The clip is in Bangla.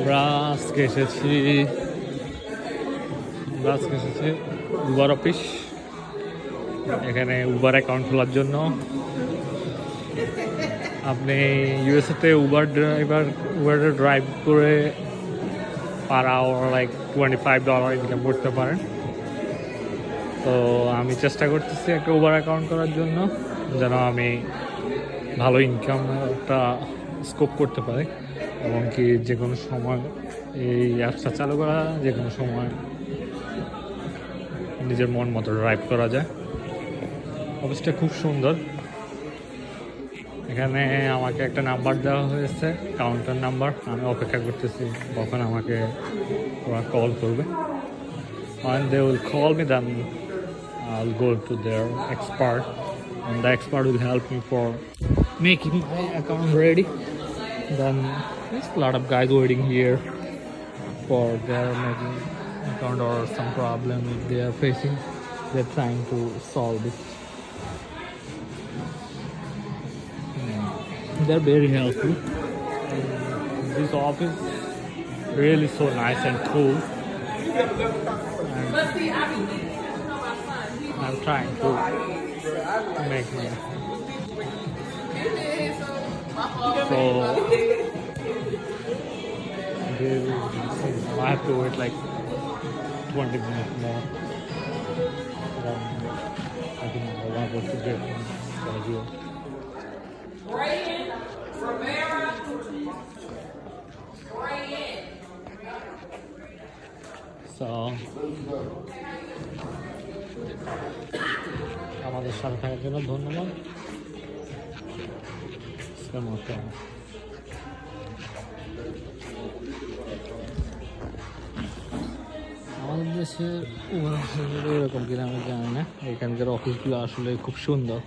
আমরা আজকে এসেছি। আমরা আজকে এসেছি। উবার অফিস এখানে উবার অ্যাকাউন্ট খোলার জন্য। আপনি ইউএসএতে উবার ড্রাইভার উবার ড্রাইভ করে per hour like twenty five dollar income করতে পারেন। তো আমি চেষ্টা করতেছি একটা উবার অ্যাকাউন্ট করার জন্য, যেন আমি ভালো ইনকাম একটা স্কোপ করতে পারে এবং কি যে কোনো সময় এই অ্যাপসটা চালু করা, যে কোনো সময় নিজের মন মতো ড্রাইভ করা যায়। অফিসটা খুব সুন্দর। এখানে আমাকে একটা নাম্বার দেওয়া হয়েছে কাউন্টার নাম্বার আমি অপেক্ষা করতেছি, কখন আমাকে ওরা কল করবে। And they will call me, then I'll go to their expert, and the expert will help me for making my account ready. Then there's a lot of guys waiting here for their making account or some problem if they are facing. They're trying to solve it. Hmm. they're very helpful And this office really so nice and cool. And I'm trying to make my so I have to wait like 20 minutes more then I think I'm able to get my schedule. So আমাদের সাথে থাকার জন্য ধন্যবাদ আজকের মতো আমাদের দেশে উবার অফিসগুলো এরকম কিনা আমি জানি না এখানকার অফিসগুলো আসলে খুব সুন্দর